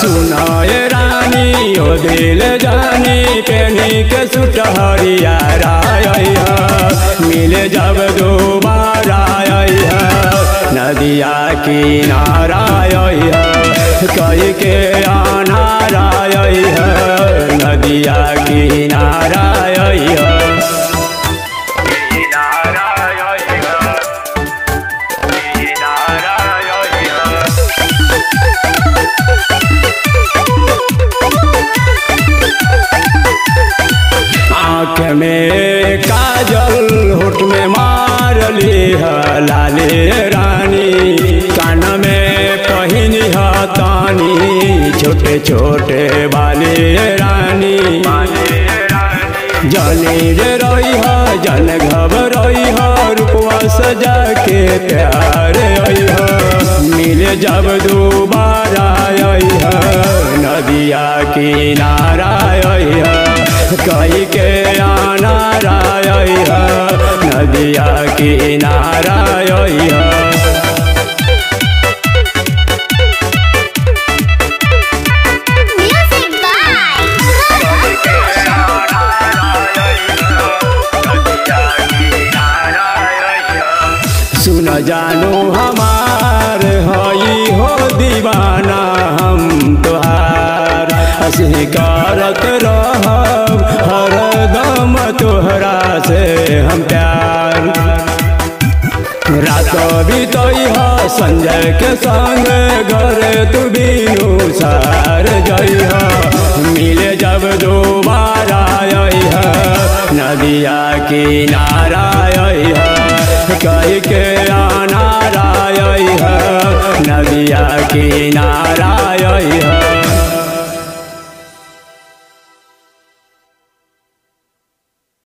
सुनाए रानी, ओ दिल जानी तेनी के सुटहरिया राय मिल जब दोबारा नदिया किनाराय कई के अनाराय नदिया किनाराय में काजल होठ में मारली है लाले रानी। कान में पहिनी है तानी, छोटे छोटे बाले रानी। जानी रे रही है, जन घबरई है रुपवा सजा के प्यार मिले जब दोबारा आई है, नदिया किनारा आई है। कई के है नदिया किनारा Roshan. सुन जानू हमार हई हो दीवाना हम तोहार हँसी करत रहब हरदम तोहरा से हम प्यार संजय के संग घर तू बीनू सार जई ह मिले जब दोबारा आई नदिया किनारा आई कह के अनारा आई ह, नदिया किनारा